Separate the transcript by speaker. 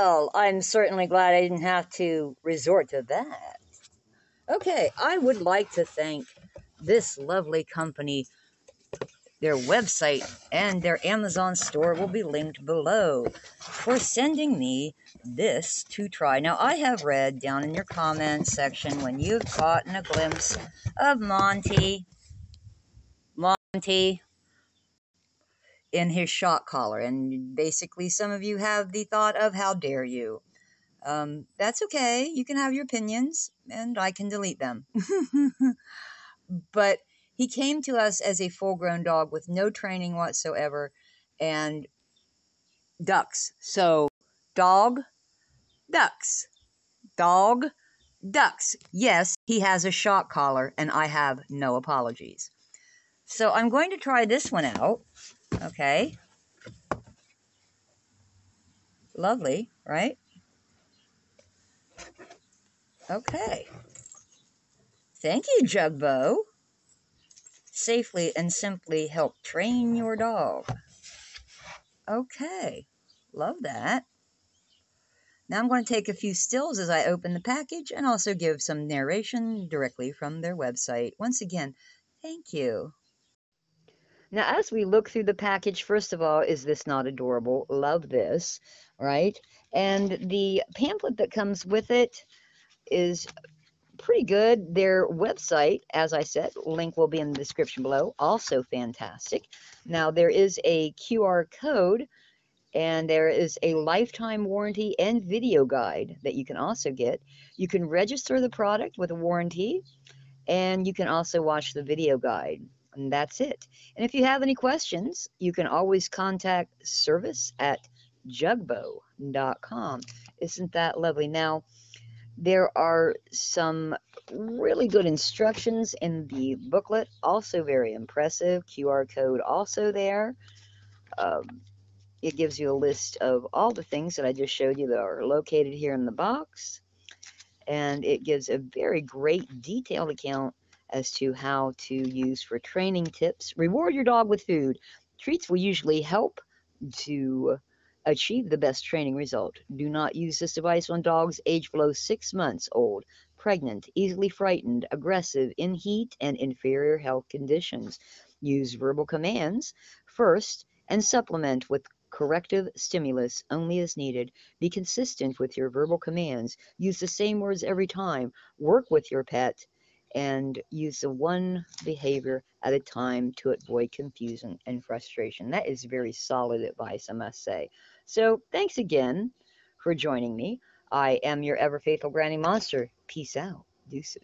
Speaker 1: Well, I'm certainly glad I didn't have to resort to that. Okay, I would like to thank this lovely company. Their website and their Amazon store will be linked below for sending me this to try. Now, I have read down in your comments section when you've gotten a glimpse of Monty, Monty in his shock collar, and basically some of you have the thought of how dare you. Um, that's okay. You can have your opinions, and I can delete them. but he came to us as a full grown dog with no training whatsoever and ducks. So, dog, ducks. Dog, ducks. Yes, he has a shock collar, and I have no apologies. So, I'm going to try this one out. Okay. Lovely, right? Okay. Thank you, Jugbow. Safely and simply help train your dog. Okay. Love that. Now I'm going to take a few stills as I open the package and also give some narration directly from their website. Once again, thank you. Now, as we look through the package, first of all, is this not adorable? Love this, right? And the pamphlet that comes with it is pretty good. Their website, as I said, link will be in the description below, also fantastic. Now, there is a QR code and there is a lifetime warranty and video guide that you can also get. You can register the product with a warranty and you can also watch the video guide. And that's it. And if you have any questions, you can always contact service at jugbow.com. Isn't that lovely? Now, there are some really good instructions in the booklet, also very impressive. QR code also there. Um, it gives you a list of all the things that I just showed you that are located here in the box. And it gives a very great detailed account as to how to use for training tips. Reward your dog with food. Treats will usually help to achieve the best training result. Do not use this device on dogs age below six months old, pregnant, easily frightened, aggressive, in heat, and inferior health conditions. Use verbal commands first and supplement with corrective stimulus only as needed. Be consistent with your verbal commands. Use the same words every time. Work with your pet and use the one behavior at a time to avoid confusion and frustration. That is very solid advice, I must say. So thanks again for joining me. I am your ever faithful Granny Monster. Peace out. Deuces.